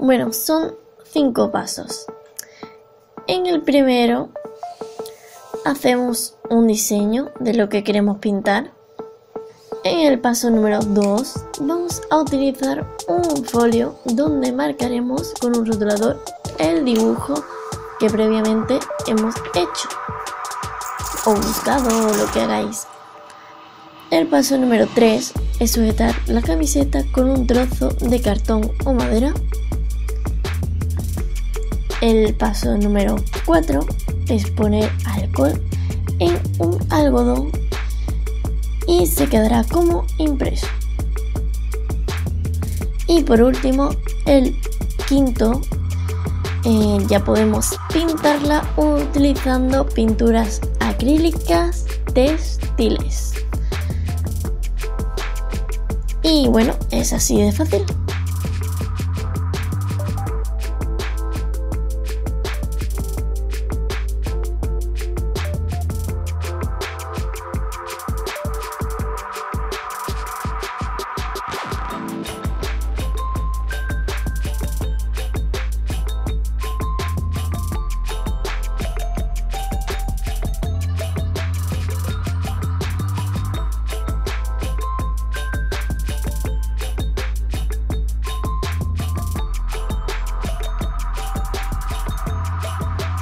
Bueno, son cinco pasos. En el primero hacemos un diseño de lo que queremos pintar. En el paso número 2 vamos a utilizar un folio donde marcaremos con un rotulador el dibujo que previamente hemos hecho o buscado o lo que hagáis. El paso número 3 es sujetar la camiseta con un trozo de cartón o madera. El paso número 4 es poner alcohol en un algodón y se quedará como impreso. Y por último, el quinto, eh, ya podemos pintarla utilizando pinturas acrílicas textiles. Y bueno, es así de fácil.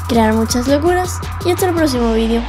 Crear muchas locuras y hasta el próximo vídeo.